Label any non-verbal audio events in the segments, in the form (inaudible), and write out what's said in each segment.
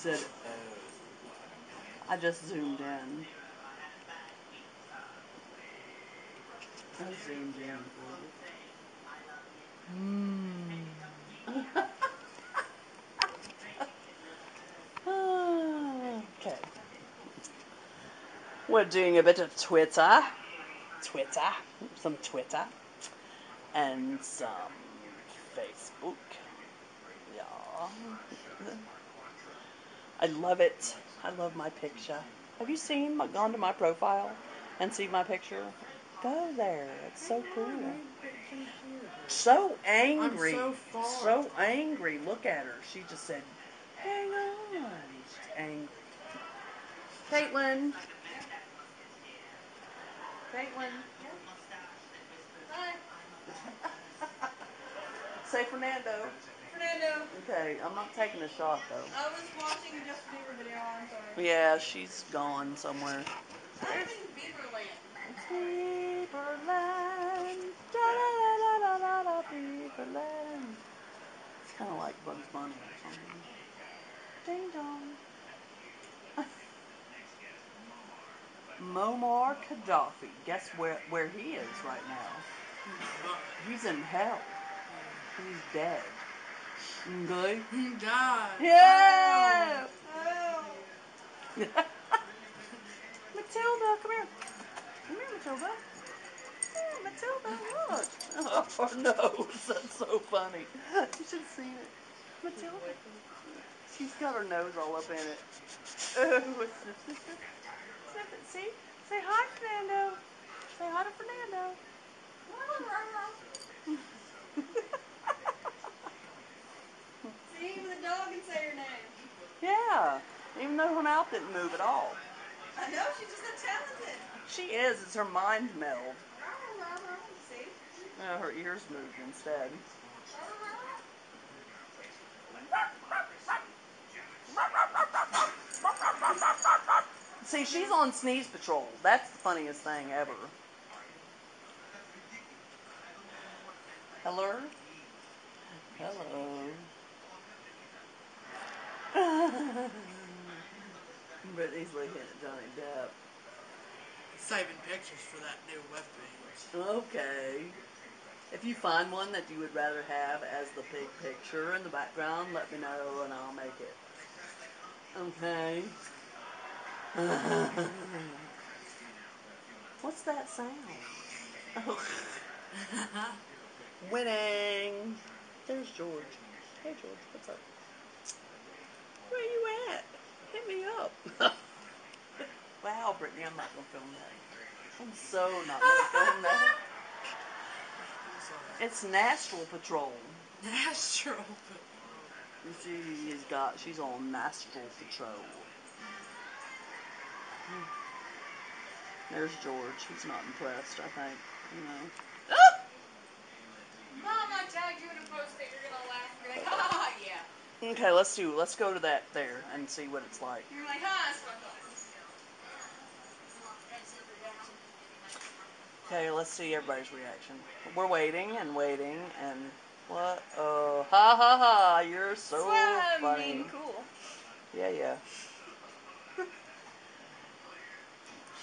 said, oh. I just zoomed in. I zoomed in. Mm. (laughs) okay. We're doing a bit of Twitter. Twitter. Some Twitter. And some Facebook. Yeah. I love it. I love my picture. Have you seen, my, gone to my profile and see my picture? Go there. It's so cool. So angry. So. So angry. Look at her. She just said, hang on. She's angry. Caitlin. Caitlin. Hi, Say Fernando. Okay, I'm not taking a shot though. I was watching a Justin Bieber video. I'm sorry. Yeah, she's gone somewhere. I'm in Bieberland. Beaverland. Da da da da da da Beaverland. It's kind of like Bugs Bunny or something. Ding dong. (laughs) Muammar Gaddafi. Guess where where he is right now? He's in hell. He's dead. Okay. God. (laughs) Yeah. Oh. (laughs) Matilda, come here. Come here, Matilda. Yeah, Matilda, look. Oh, (laughs) her nose. That's so funny. You should have seen it. Matilda. She's got her nose all up in it. Oh. Sniff it. See? Say hi, Fernando. Say hi to Fernando. See, even the dog can say her name. yeah. Even though her mouth didn't move at all. I know, she's just so talented. She is. It's her mind meld. See? Her ears moved instead. See, she's on sneeze patrol. That's the funniest thing ever. Hello? Hello. (laughs) Brittney's looking at Johnny Depp. Saving pictures for that new webpage. Okay. If you find one that you would rather have as the big picture in the background, let me know and I'll make it. Okay. (laughs) What's that sound? Oh. (laughs) Winning. There's George. Hey George, what's up? Where you at? Hit me up. Brittney, I'm not gonna film that. I'm so not gonna film that. It's Natural Patrol. (laughs) Astro. She's got. She's on Natural Patrol. There's George. He's not impressed. I think. You know. (laughs) Mom, I tagged you in a post that you're gonna laugh. You're like, ah, yeah. Okay, let's do. Let's go to that there and see what it's like. You're like, ah, what I thought. Okay, let's see everybody's reaction. We're waiting and waiting and what? Oh, ha ha ha! You're so Swag, funny. mean cool. Yeah, yeah.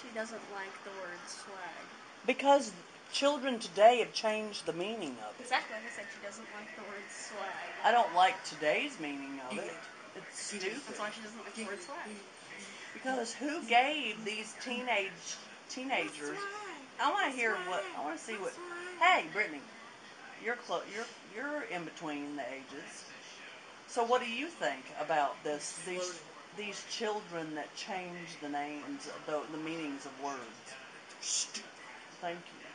She doesn't like the word swag. Because children today have changed the meaning of it. Exactly like I said, she doesn't like the word swag. I don't like today's meaning of it. It's stupid. That's why she doesn't like the word swag. Because who gave these teenage teenagers? I want to hear what I want to see what. Hey, Brittney, you're clo- you're you're in between the ages. So what do you think about this? These these children that change the names, the the meanings of words. Stupid. Thank you.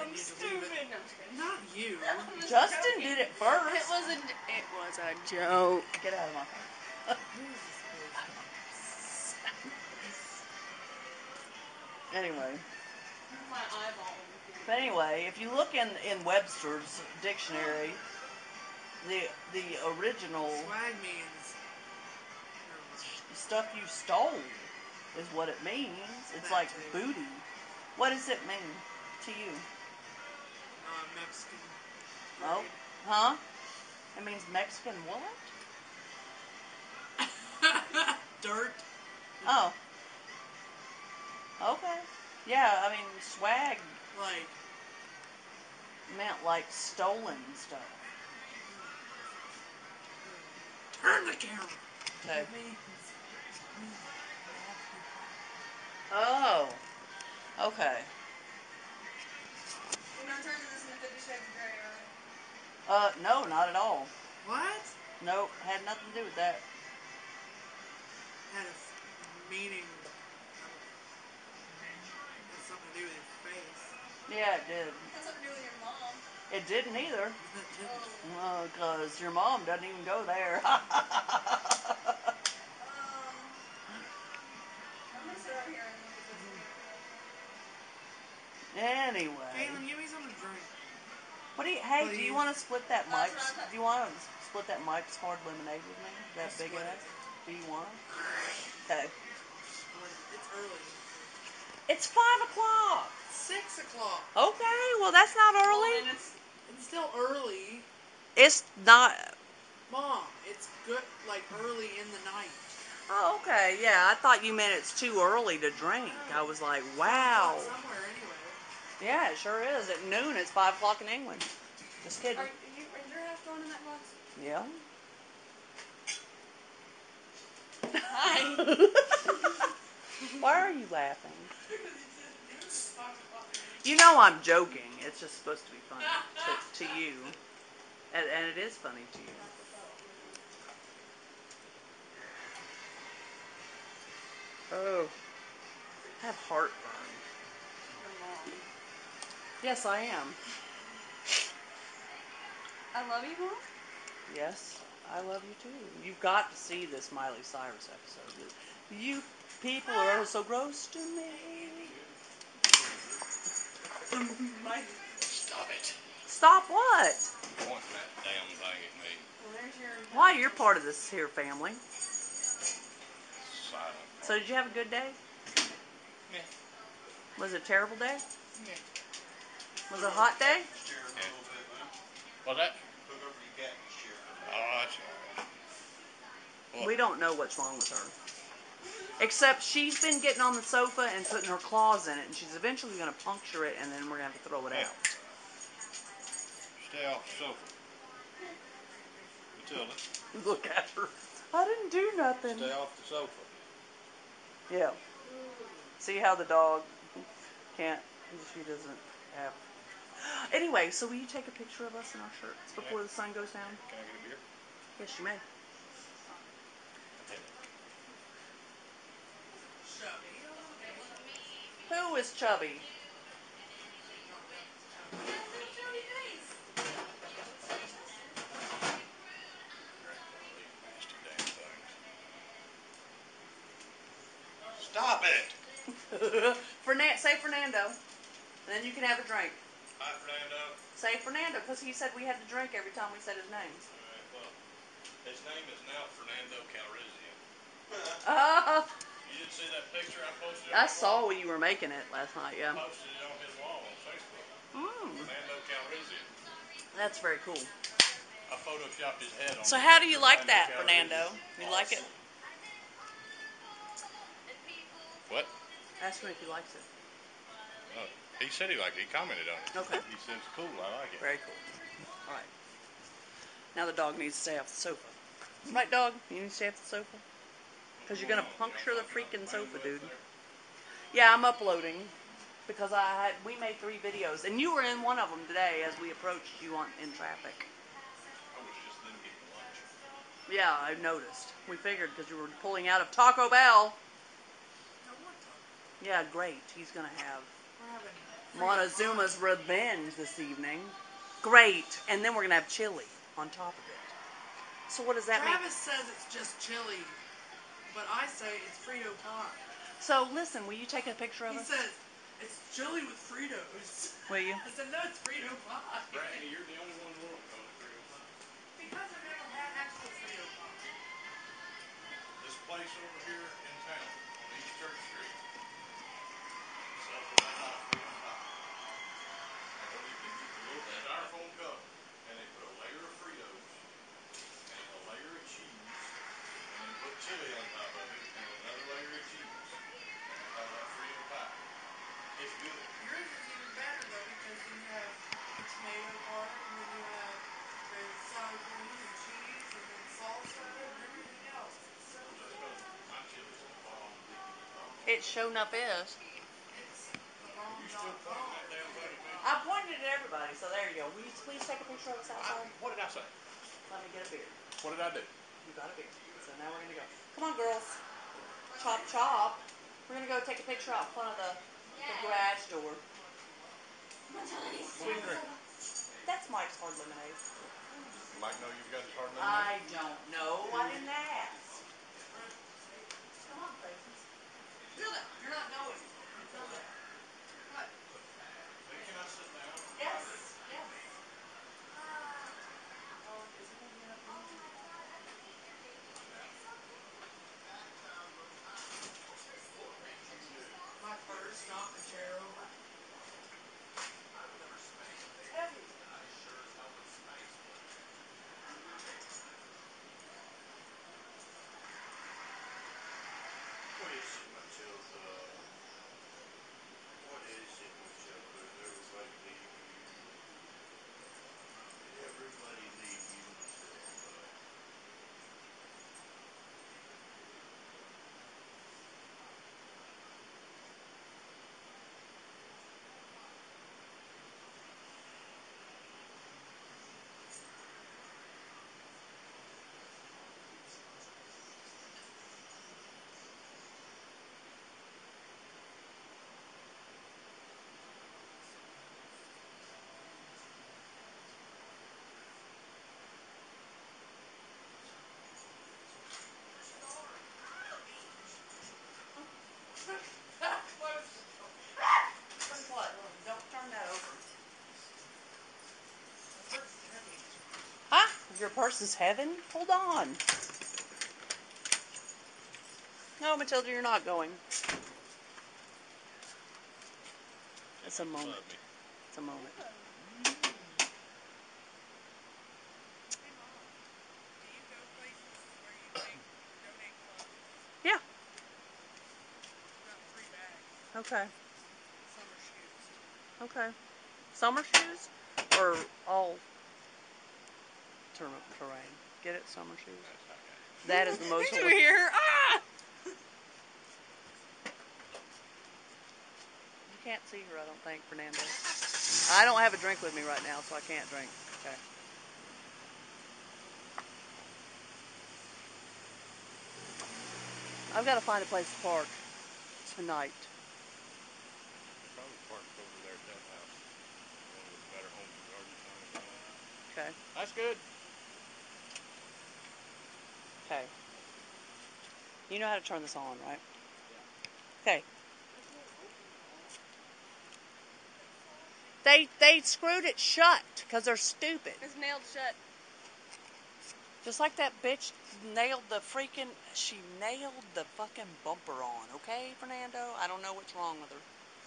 I'm stupid. No, I'm just kidding. Not you. Justin joking. did it first. It was a, it was a joke. Get out of my face. (laughs) Anyway. But anyway, if you look in in Webster's dictionary, the the original Swag means. stuff you stole is what it means. It's like booty. What does it mean to you? Uh, Mexican. Oh, huh? It means Mexican what? (laughs) dirt. Oh. Okay. Yeah, I mean, swag Like, meant like stolen stuff. turn the camera. Okay. Oh. Okay. We're not turning this into Fifty Shades of Grey, are we? Uh, no, not at all. What? Nope, had nothing to do with that. Had a f- meaning. Yeah, it did. Has something to do with your mom. It didn't either. Oh. Oh, cause your mom doesn't even go there. (laughs) Um. I'm gonna sit over here and look at this video. anyway, Caitlin, give me something to drink. what do you? Hey, do you want to split that That's Mike's? what I thought. Do you want to split that Mike's hard lemonade with me? That I'll big split ass. it. Do you want? Okay. It's early. It's five o'clock. Six o'clock. Okay, well that's not early. Well, it's It's still early. It's not. Mom, it's good, like early in the night. Oh, okay. Yeah, I thought you meant it's too early to drink. I was like, wow. Somewhere anyway. Yeah, it sure is. At noon, it's five o'clock in England. Just kidding. Are you, is your half going in that box? Yeah. Hi. (laughs) Why are you laughing? (laughs) You know I'm joking. It's just supposed to be funny to, to you. And, and it is funny to you. Oh. I have heartburn. Yes, I am. I love you, mom. Yes, I love you too. You've got to see this Miley Cyrus episode. You people are so gross to me. Stop it. Stop what? Pointing that damn thing at me. Well, there's your. Why you're part of this here family. Silent. So did you have a good day? Yeah. Was it a terrible day? Yeah. Was it a hot day? Well, that. Hook over your cat and share it. Oh, that's all right. We don't know what's wrong with her. Except she's been getting on the sofa and putting her claws in it, and she's eventually going to puncture it, and then we're going to have to throw it out. Stay off the sofa. Matilda, Look at her. I didn't do nothing. stay off the sofa. Yeah. See how the dog can't, she doesn't have. Anyway, so will you take a picture of us in our shirts before the sun goes down? Can I get a beer? Yes, you may. Is chubby? Nasty damn things. Stop it! (laughs) Fernan- say Fernando, and then you can have a drink. Hi, Fernando. Say Fernando, because he said we had to drink every time we said his name. Alright, well, his name is now Fernando Calrissian. Didn't (laughs) uh, see that picture I posted? I saw when you were making it last night, yeah. posted it on his wall on Facebook. Mm, Fernando Calrissian. that's very cool. I photoshopped his head on So how do you like that, Calrissian. Fernando? You like it? What? Ask him if he likes it. Oh, he said he liked it. He commented on it. Okay. He said it's cool. I like it. Very cool. All right. Now the dog needs to stay off the sofa. Right, dog? You need to stay off the sofa? Because you're going to puncture the freaking sofa, dude. Yeah, I'm uploading. Because I had, we made three videos. And you were in one of them today as we approached you on in traffic. I was just then lunch. Yeah, I noticed. We figured because you were pulling out of Taco Bell. No, what the? Yeah, great. He's going to have Montezuma's Revenge this evening. Great. And then we're going to have chili on top of it. So what does that mean? Travis says it's just chili, but I say it's Frito pie. So listen, will you take a picture of He us? says it's chili with Fritos. Will you? (laughs) I said no, it's Frito pie. Brandy, you're the only one in the world calling it real pie. Because I've never had actual Frito pie. This place over here in town on East Church Street sells what they call real pie. And what you can get a styrofoam cup and they put a layer of Fritos and a layer of cheese and then put chili on top of it and It shown up is. You still pointing that damn thing at me? I pointed at everybody, so there you go. Will you please take a picture of us I, outside? what did I say? Let me get a beer. What did I do? You got a beer. So now we're gonna go. Come on, girls. Chop chop. We're gonna go take a picture out front of the, the garage door. What do you drink? That's Mike's hard lemonade. Mike know you've got his hard lemonade? I don't know. I didn't ask. Come on, Clayton. Feel it. You're not going. Feel it. What? Hey, can I sit down? Yes. Yes. Oh, is he gonna get up and eat? My purse, not the chair over. Heavy. What is it, Matilda? What is it, Matilda? Did everybody leave you? Did everybody leave you, Matilda? What? Don't turn that over. Huh? Your purse is heaven? Hold on. No, Matilda, you're not going. It's a moment. It's a moment. Hey, Mom. Do you go places where you take donate clothes? Yeah. Got three bags. Okay. Summer shoes. Okay. Summer shoes or all ter- terrain? Get it? Summer shoes. That is the most. Did you hear? Ah! You can't see her, I don't think, Fernando. I don't have a drink with me right now, so I can't drink. Okay. I've got to find a place to park tonight. Probably parked over there at that house. The one with the better homes and gardens on it. than that. Okay. That's good. Okay. You know how to turn this on, right? Okay. They they screwed it shut because they're stupid. It's nailed shut. Just like that bitch nailed the freaking. She nailed the fucking bumper on. Okay, Fernando. I don't know what's wrong with her.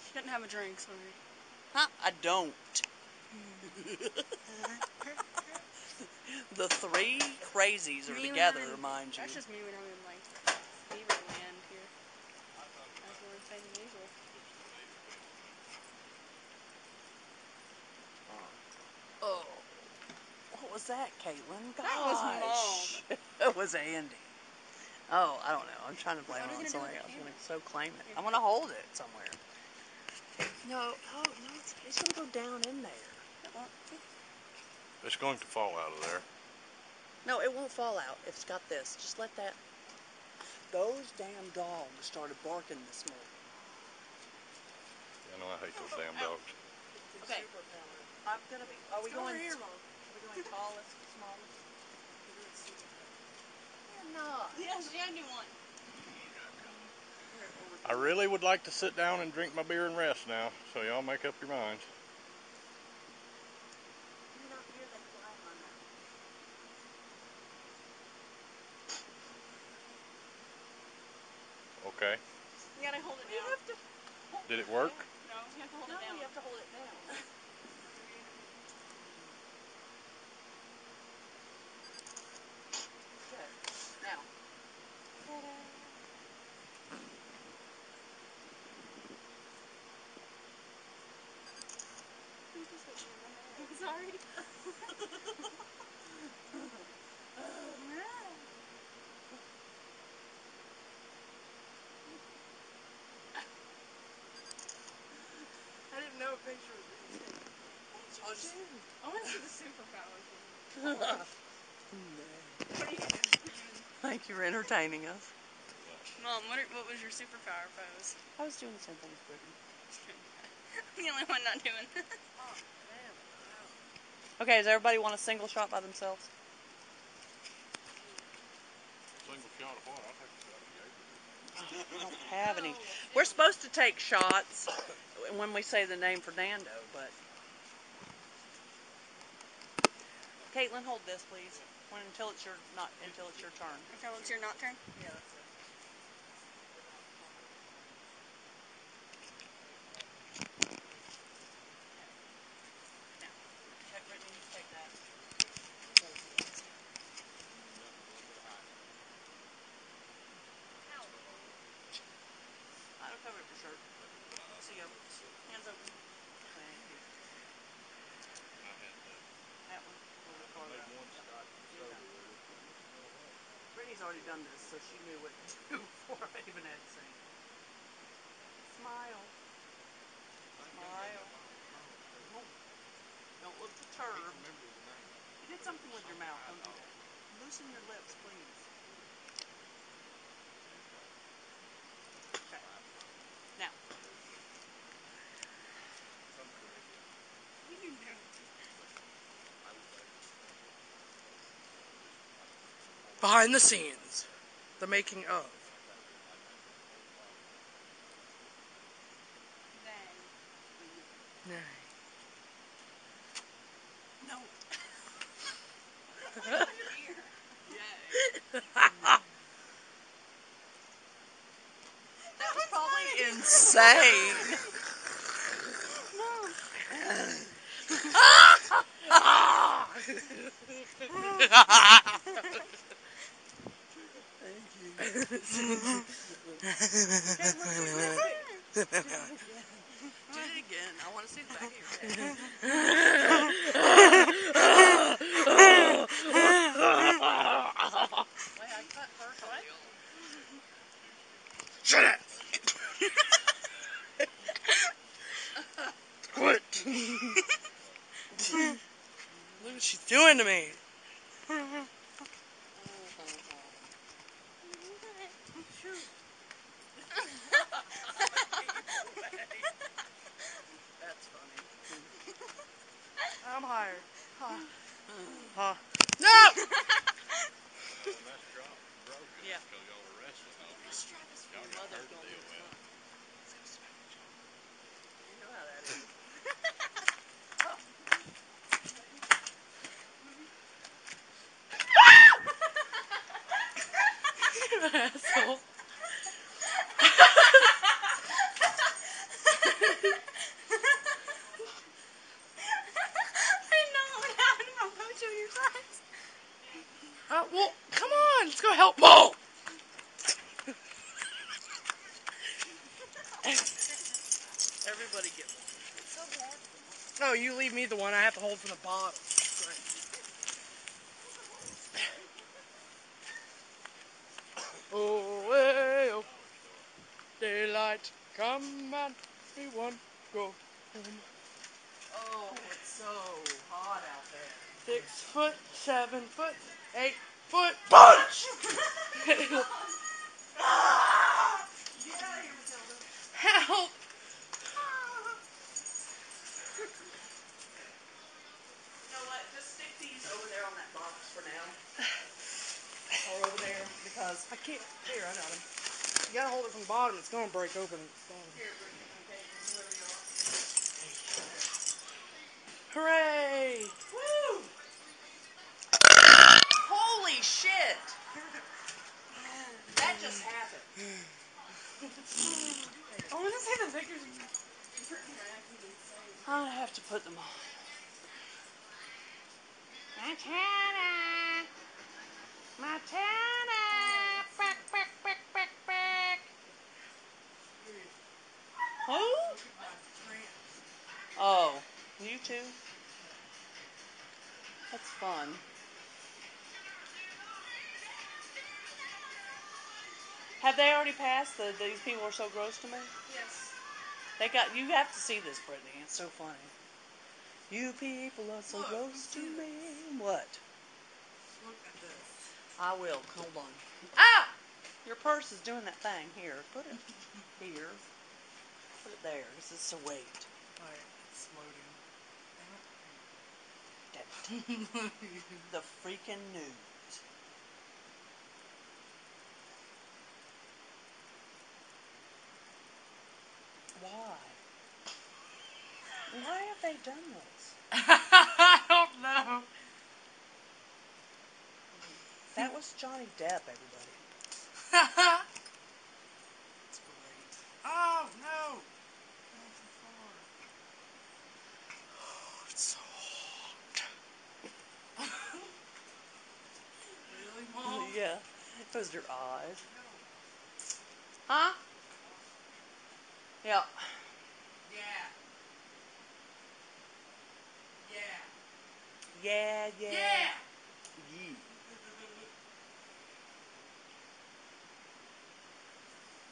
She didn't have a drink, sorry. Huh? I don't. Mm. (laughs) (laughs) the three crazies are Me together, I'm in- mind you. That's just me when I'm in like fever land here. That's more insane than usual. Oh. What was that, Caitlin? Gosh. That was mom. it (laughs) was Andy. Oh, I don't know. I'm trying to blame it are on you gonna do somebody else. the I'm gonna so claim it. I'm gonna hold it somewhere. No, oh no, it's, it's gonna go down in there. It's going to fall out of there. No, it won't fall out. If it's got this. Just let that. Those damn dogs started barking this morning. You know, I hate those damn dogs. Okay. I'm gonna be. Are we Go going? here, Mom. Are we going tallest, smallest? We're not. Yes, yeah, do one. I really would like to sit down and drink my beer and rest now, so y'all make up your minds. I'm sorry. I didn't know a picture was being I'll I want to see the superpowers. what are you doing? (laughs) You're entertaining us. Mom, what, are, what was your superpower pose? I was doing the same thing as (laughs) Brittney. I'm the only one not doing Okay, does everybody want a single shot by themselves? Single shot of what? I'll take a shot of Jaeger. I don't have any. We're supposed to take shots when we say the name Fernando, but. Caitlin, hold this, please. When, until it's your not until it's your turn. Until it's your not turn. Yeah, that's it. Now, okay, Brittney, you take that. I don't cover up your shirt. See ya. Hands open. Thank you. I had that. That one. A little bit I farther made out. one scotch and Do soda that. with it. Brittney's already done this, so she knew what to do (laughs) before I even had to say it. Smile. Smile. Don't, don't look perturbed. The name. You did something with your mouth. Don't do that. Loosen your lips, please. Okay. Now, You can do it. Behind the scenes, the making of. Nay. no. Your. (laughs) That was probably insane. Do it again. I want to see the back of your head. Wait, I cut her tail. Shut up! Quit! Look what she's doing to me. That's funny. I'm. Huh. Huh. No! (laughs) And that's dropped and broken. Yeah. Because y'all were wrestling on it. Y'all Your got mother's hurt to gonna deal lose with. fun. You know how that is. Asshole. I know what happened if I punch you in your face. Uh, well, come on, let's go help Mo. Everybody get one. No, you leave me the one I have to hold from the bottom. Oh, way, oh. Daylight, come and everyone go home. Oh, it's so hot out there. Six foot, seven foot, eight foot, punch! Get out of here, Matilda. Help! You know what? Just stick these over there on that box for now. Or over there, because I can't. Here, I got him. You gotta hold it from the bottom. It's gonna break open. at the bottom. here, Brittney, okay, whoever you are. Hooray! Woo! Holy shit! That just happened. I want to see the pictures. I have to put them on. Montana! Montana! Back, back, back, back, back! Who? Oh, you too? That's fun. Have they already passed? The, these people are so gross to me. Yes. They got you have to see this, Brittney. It's so funny. You people are so Look, close to me. What? Look at this. I will. Hold on. Ah! Your purse is doing that thing. Here, put it here. (laughs) Put it there. This is a weight. Alright, it's loading. Damn it. (laughs) The freaking news. Why? Why have they done this? (laughs) I don't know. That was Johnny Depp, everybody. (laughs) It's great. Oh no! Not too far. it's so hot. really, mom? Yeah. Close your eyes. Huh? Yeah. Yeah. Yeah. Yeah, yeah. Yeah.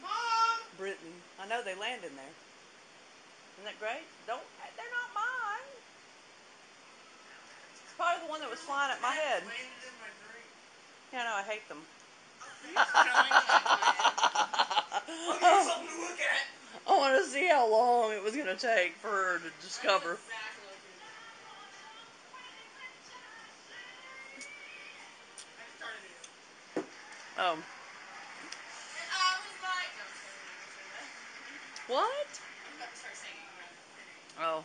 Mom. Brittney. I know they land in there. Isn't that great? Don't. They're not mine. It's probably the one that was flying at my head. Landed in my drink. Yeah, no, I hate them. I want to see how long it was going to take for her to discover. Oh. That. What? Oh.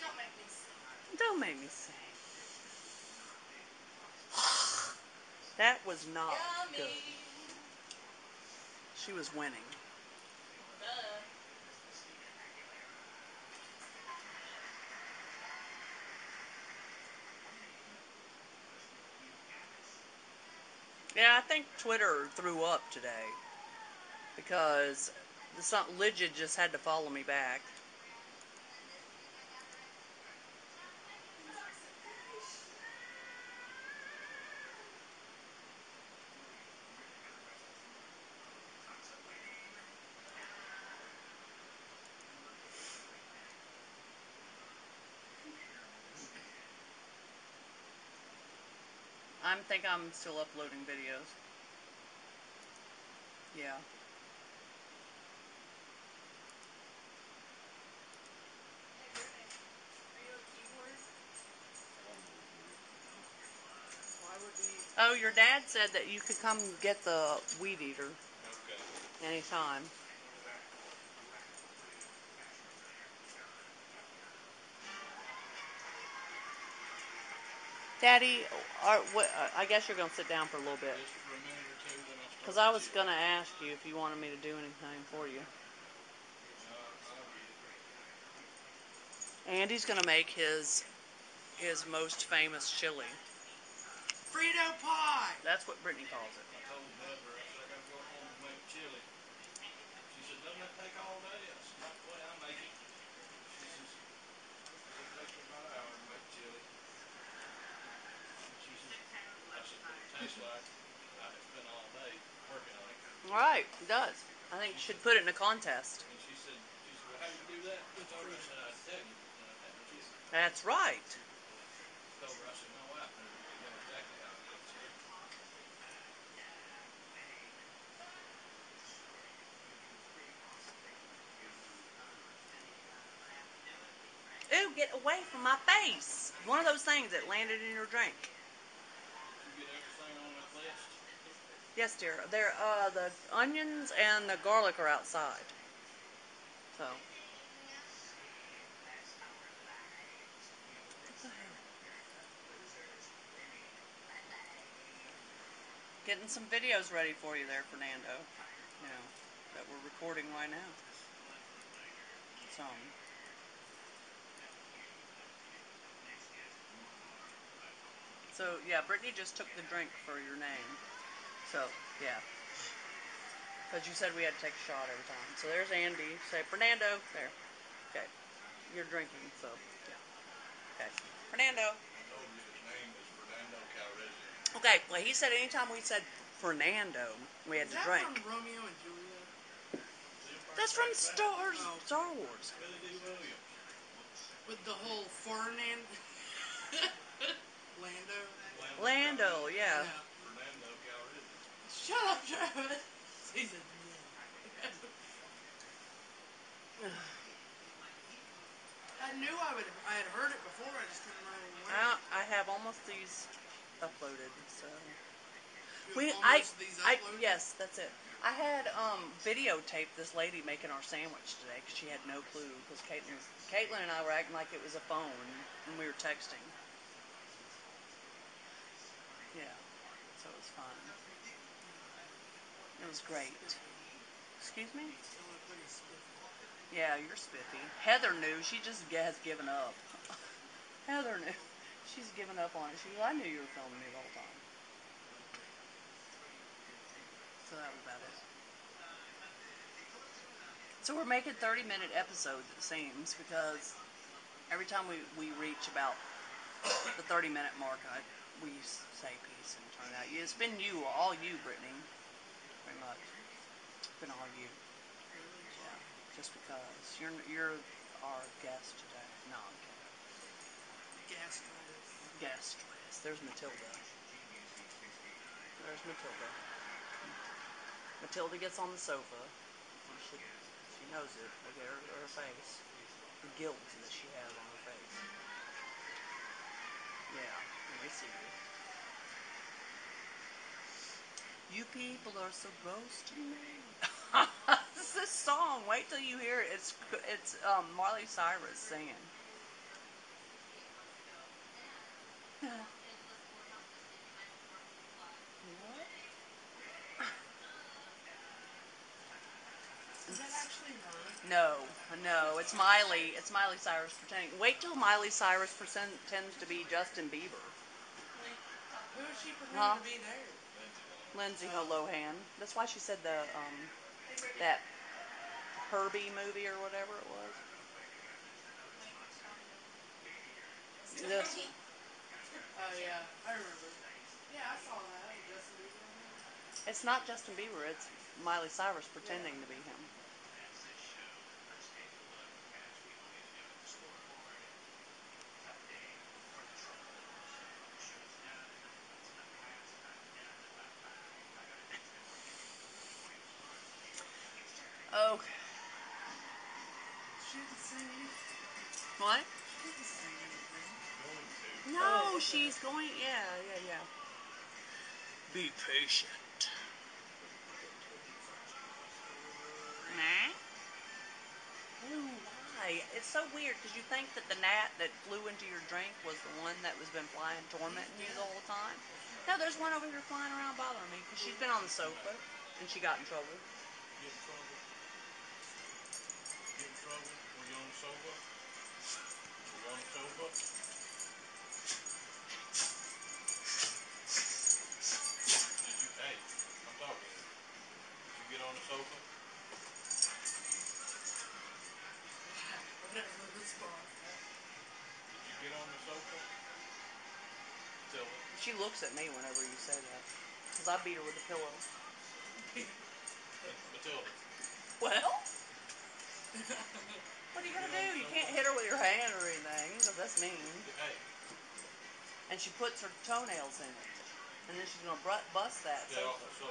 don't make me sing. Don't make me sing. That was not Yummy. good. She was winning. Duh. Yeah, I think Twitter threw up today because the some Ligid just had to follow me back. I think I'm still uploading videos. Yeah. Hey, Brittney, are you a keyboard? Why would we? Oh, your dad said that you could come get the weed eater Okay. anytime. Daddy, are, what, I guess you're gonna sit down for a little bit. Just for a minute or two, then I'll. Cause I was gonna ask you if you wanted me to do anything for you. Uh, I'll get it. Andy's gonna make his his most famous chili. Frito pie. That's what Brittney calls it. I told Deborah, I said, I gotta go home and make chili. She said, doesn't that take all day? I said, not the way I make it. She says, it takes me about an hour to make chili. And she says, I said, but it tastes like I had spent all day working on it. Right, it does. I think you should put it in a contest. And she said, she said, well, how you do that? I told her, I said, I'd tell you when I had the chili. That's right. I told her, I said, my wife knows, know exactly how to cook chili. Ooh, get away from my face. One of those things that landed in your drink. You get everything on that list? Yes, dear. There, uh, the onions and the garlic are outside. So. Getting some videos ready for you there, Fernando. You know, that we're recording right now. So. So, yeah, Brittany just took the drink for your name. So, yeah. Because you said we had to take a shot every time. So there's Andy. Say, Fernando. There. Okay. You're drinking, so, yeah. Okay. Fernando. I told you his name is Fernando Calrissian. Okay, well, he said anytime we said Fernando, we had Is to drink. from Romeo and Juliet? That's from. Star, Oh. Star Wars. Billy Dee Williams. With the whole Fernando. (laughs) Lando. Lando, yeah. Calrissian. Shut up, Travis. He said, yeah. I knew I would. I had heard it before. I just couldn't remember when. I, I have almost these uploaded, so. We, I, I, yes, that's it. I had um videotaped this lady making our sandwich today because she had no clue because Caitlin, Caitlin and I were acting like it was a phone and we were texting. Yeah, so it was fun. It was great. Excuse me? Yeah, you're spiffy. Heather knew. She just has given up. (laughs) Heather knew. She's given up on it. She goes, I knew you were filming me the whole time. So that was about it. So we're making 30 minute episodes, it seems, because every time we, we reach about the 30 minute mark, I, we say peace and turn out. It's been you, all you, Brittney. Pretty much. Been all you. Yeah, just because you're you're our guest today. No, I'm kidding. There's Matilda. There's Matilda. Matilda gets on the sofa. She, she knows it. Look at her, her face. The guilt that she has on her face. Yeah, we see you. You people are so gross to me. (laughs) this is song. Wait till you hear it. It's it's um, Marley Cyrus singing. Is that actually her? No, no, it's Miley. It's Miley Cyrus pretending. Wait till Miley Cyrus pretend, pretends to be Justin Bieber. Who is she pretending Huh? to be there? Lindsay Lohan. That's why she said the um that Herbie movie or whatever it was. This Oh yeah, I remember. Yeah, I saw that. Justin Bieber it's not Justin Bieber. It's Miley Cyrus pretending to be him. She's going. Yeah, yeah, yeah. Be patient. Nah. Ooh, why? It's so weird because you think that the gnat that flew into your drink was the one that was been flying tormenting you the whole time. No, there's one over here flying around bothering me because she's been on the sofa and she got in trouble. Get in trouble. Get in trouble. Were you on the sofa? Were you on the sofa? She looks at me whenever you say that because I beat her with a pillow. (laughs) Matilda. Well, (laughs) what are you gonna do? You can't hit her with your hand or anything because that's mean. Hey, And she puts her toenails in it, and then she's gonna bru- bust that. get off the me?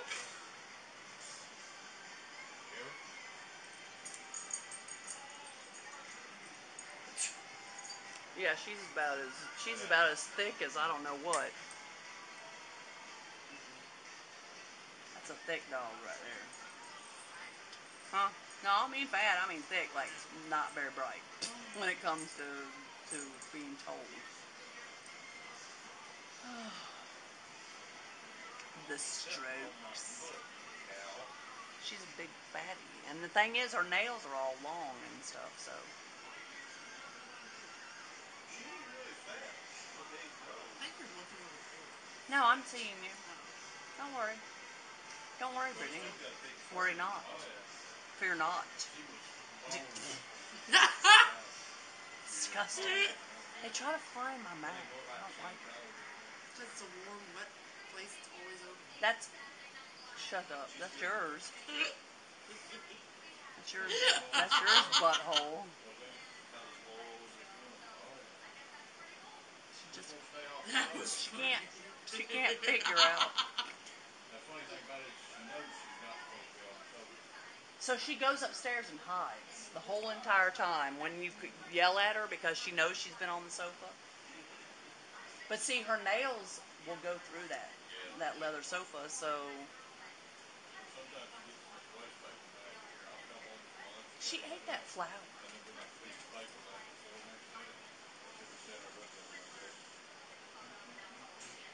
Yeah, she's about as she's about as thick as I don't know what. That's a thick dog right there. Huh? No, I mean fat. I mean thick, like not very bright when it comes to to being told. (sighs) the strokes. She's a big fatty, and the thing is, her nails are all long and stuff. So She ain't really fat. She's a big girl. I think you're looking over there. no, I'm seeing you. Don't worry. Don't worry, Brittney. Still got big frame. Worry not. Fear not. She (laughs) Disgusting. They try to fly in my mouth. I don't like it. That's a warm, wet place. It's always open. That's. Shut up. That's yours. (laughs) That's yours. That's yours, butthole. kind of low as it went. That was She funny. can't. She can't figure out. (laughs) So she goes upstairs and hides the whole entire time when you could yell at her because she knows she's been on the sofa. But see, her nails will go through that that leather sofa. So she gets some waste paper back here. I'll come home from lunch. she ate that flower. And there'll be like a piece of paper on the floor next to it. I should have said I wouldn't have my desk.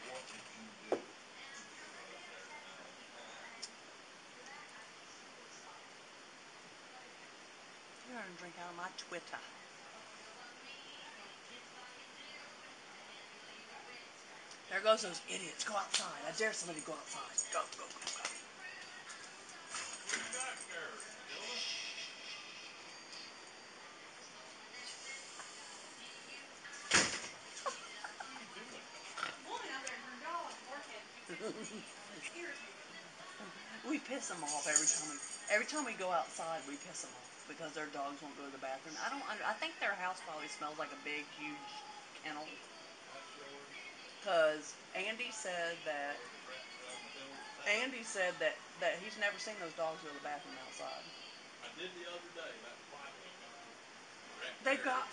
What did you do? She went upstairs and I You're drink out of my Twitter. There goes those idiots. Go outside. I dare somebody go outside. Go, go, go, go. (laughs) We piss them off every time we every time we go outside. We piss them off because their dogs won't go to the bathroom. I don't. I think their house probably smells like a big, huge kennel. Cause Andy said that Where's the rat trap, Matilda? Andy said that that he's never seen those dogs go to the bathroom outside. I did the other day, that finally got me. Rat They've got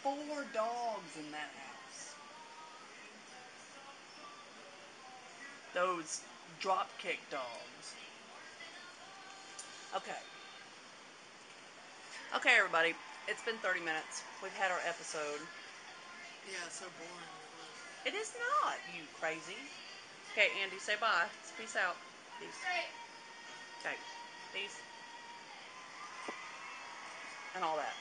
four dogs in that house. Those drop kick dogs. Okay. Okay, everybody. It's been 30 minutes. We've had our episode. Yeah, it's so boring. It is not, you crazy. Okay, Andy, say bye. Peace out. Peace. Okay. Peace. And all that.